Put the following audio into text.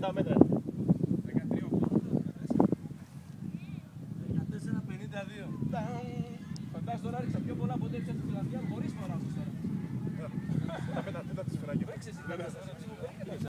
17 μέτρα. 14-52. Φαντάζομαι τώρα άρχισα πιο πολλά από τέτοια τη Φιλανδία χωρίς παράδοση τώρα. Τα πέτα, δεν τα τις φεράγγε. Παίξε εσύ. Ναι, ναι.